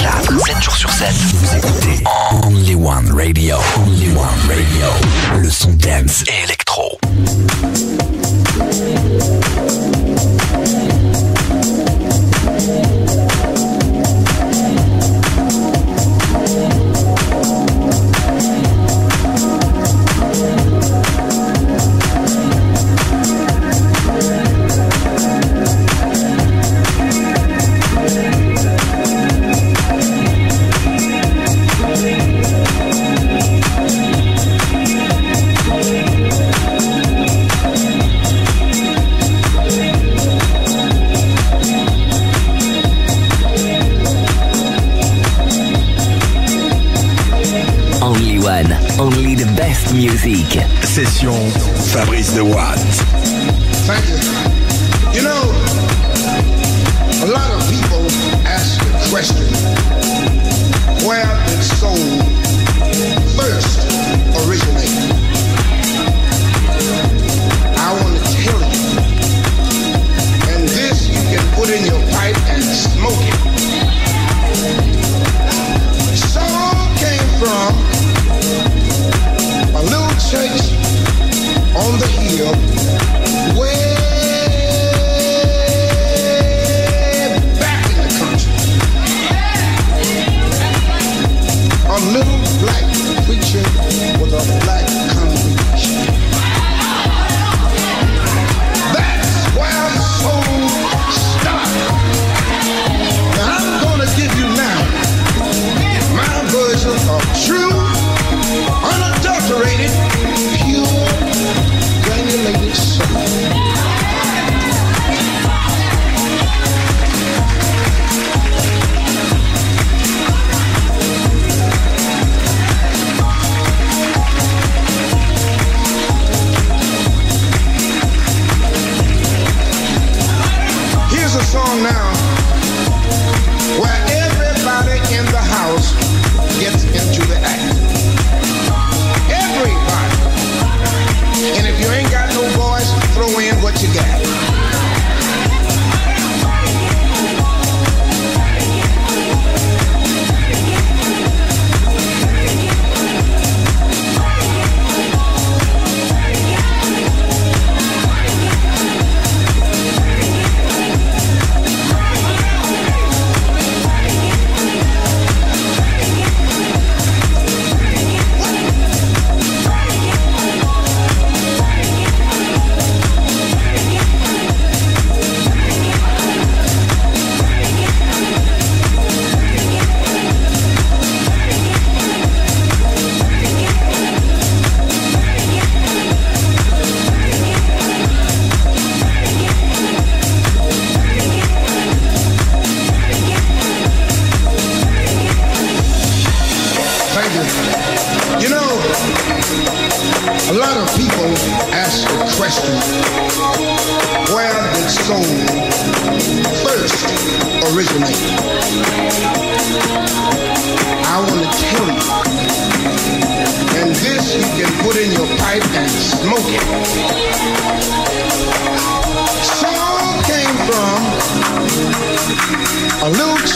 24, 7 jours sur 7. Vous écoutez Only One Radio. Only One Radio. Le son dance électro. Thank you. You know, a lot of people ask the question, where did soul first? You.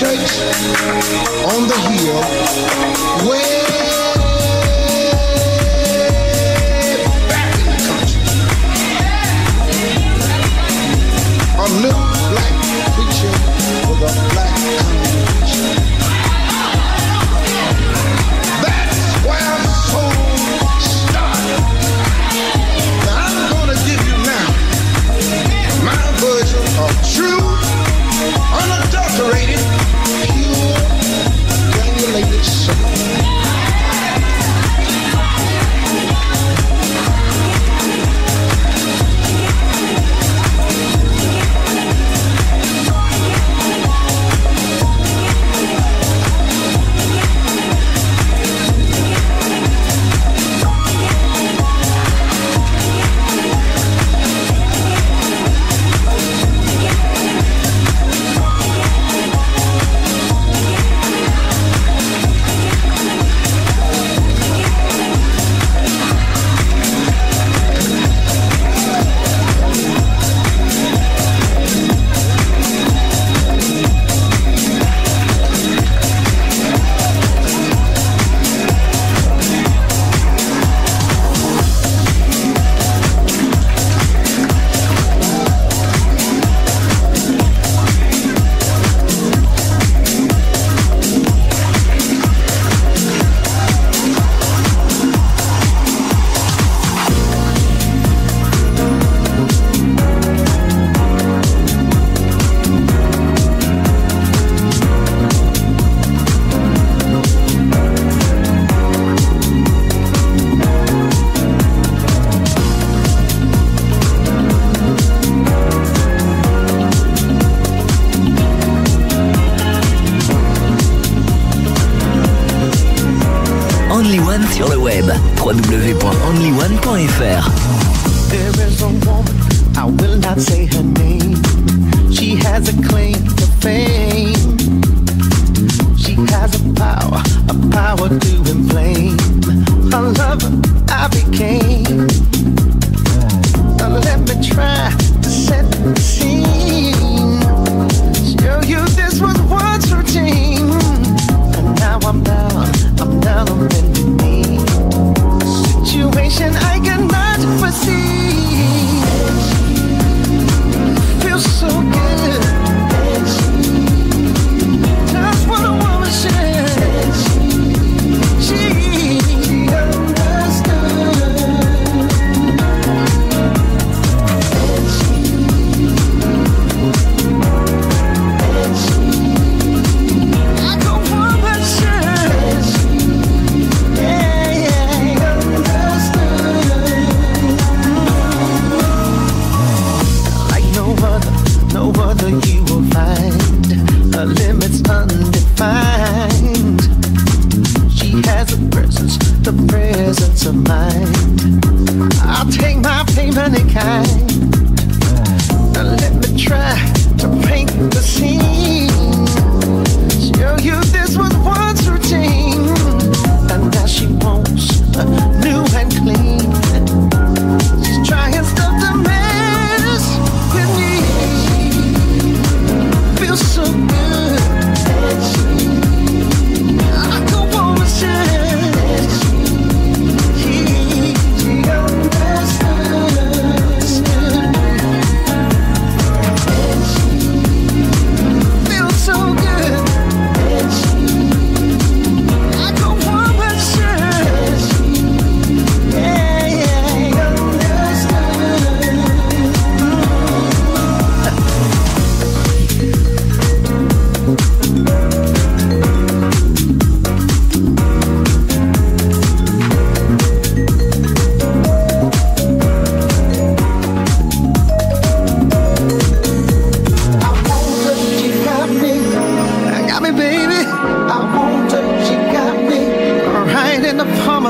church on the hill where claim fame. She has a power, a power to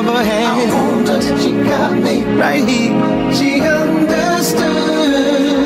of her hand. I wondered, she got me right here. She understood.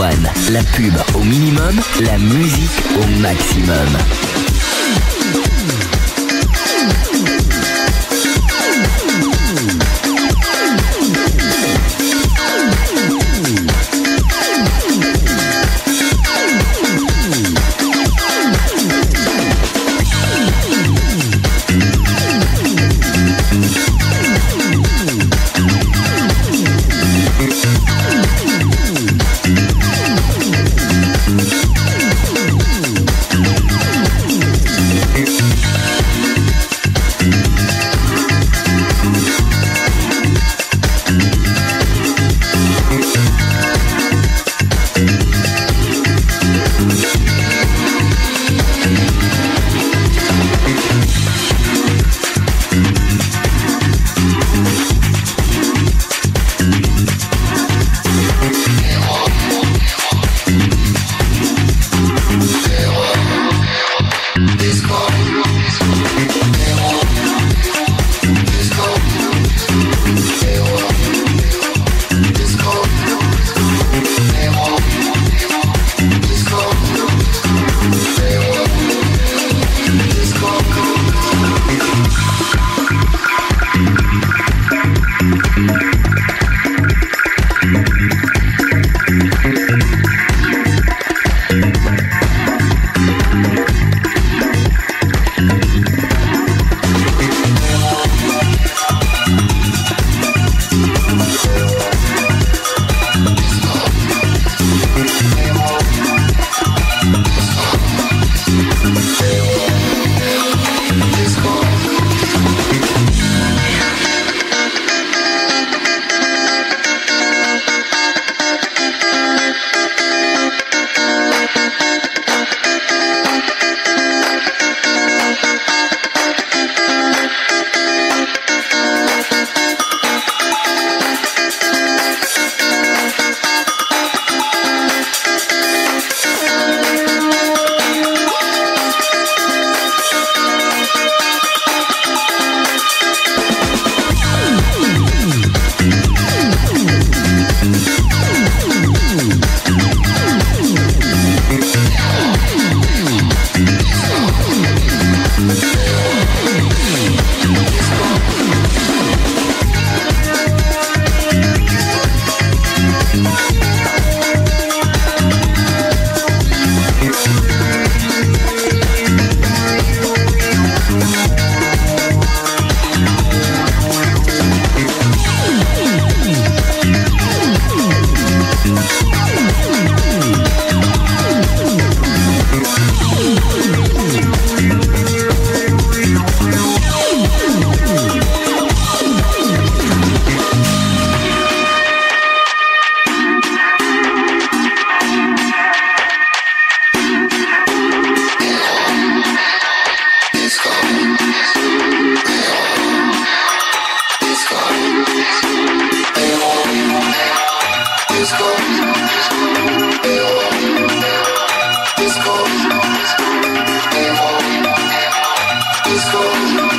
La pub au minimum, la musique au maximum. is for.